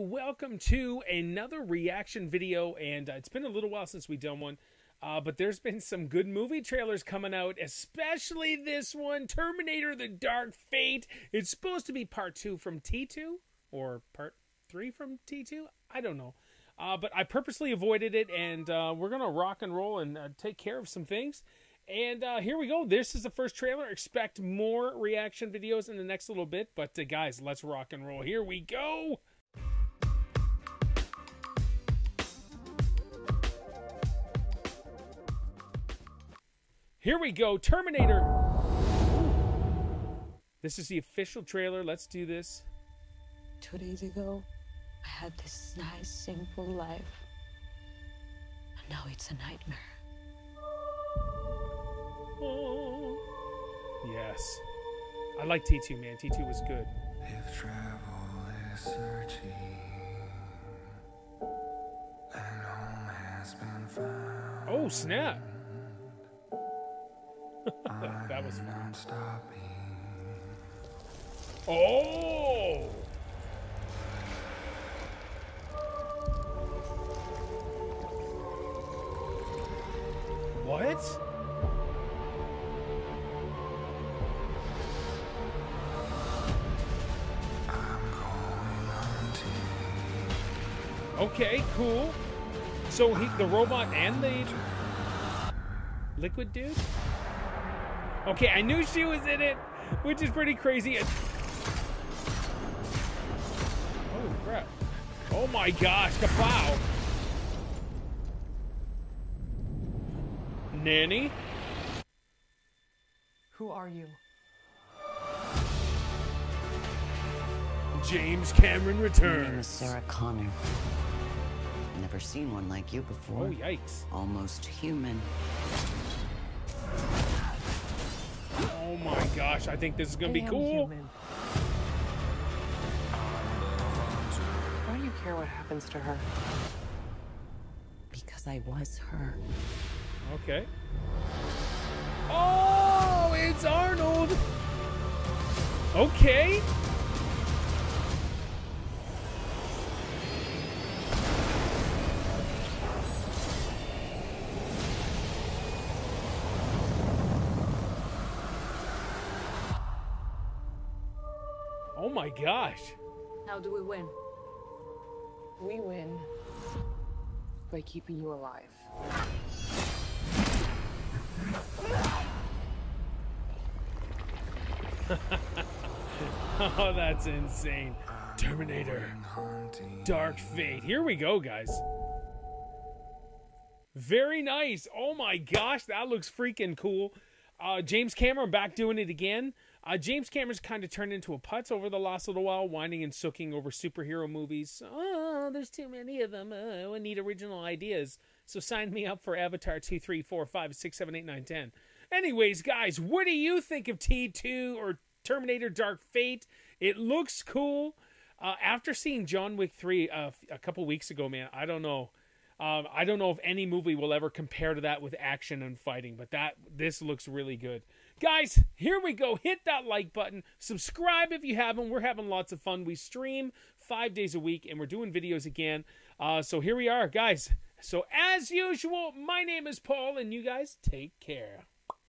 welcome to another reaction video. And uh, it's been a little while since we've done one, uh, but there's been some good movie trailers coming out, especially this one Terminator The Dark Fate. It's supposed to be part two from T2 or part three from T2. I don't know. Uh, but I purposely avoided it, and uh, we're going to rock and roll and uh, take care of some things. And uh, here we go. This is the first trailer. Expect more reaction videos in the next little bit. But uh, guys, let's rock and roll. Here we go. Here we go. Terminator. This is the official trailer. Let's do this. Two days ago, I had this nice, simple life. And now it's a nightmare. Oh. Yes. I like T2, man. T2 was good. If travel is searching and home has been found, Oh, snap. that was fun. not stopping. Oh! What? I'm going hunting. Okay, cool. So he, the robot and the liquid dude? Okay, I knew she was in it, which is pretty crazy. It- Oh crap. Oh my gosh, kapow. Nanny? Who are you? James Cameron returns. My name is returns. Sarah Connor. Never seen one like you before. Oh yikes. Almost human. Oh my gosh, I think this is gonna be I am cool. Human. Why do you care what happens to her? Because I was her. Okay. Oh, it's Arnold. Okay. Oh my gosh. How do we win? We win by keeping you alive. Oh, that's insane. Terminator. Dark Fate. Here we go, guys. Very nice. Oh my gosh, that looks freaking cool. Uh, James Cameron back doing it again. Uh, James Cameron's kind of turned into a putz over the last little while, whining and sooking over superhero movies. Oh, there's too many of them. Uh, I need original ideas. So sign me up for Avatar 2, 3, 4, 5, 6, 7, 8, 9, 10. Anyways, guys, what do you think of T2 or Terminator Dark Fate? It looks cool. Uh, after seeing John Wick 3 uh, a couple weeks ago, man, I don't know. Um, I don't know if any movie will ever compare to that with action and fighting, but that this looks really good. Guys, here we go. Hit that like button. Subscribe if you haven't. We're having lots of fun. We stream five days a week, and we're doing videos again. Uh, so here we are, guys. So as usual, my name is Paul, and you guys take care.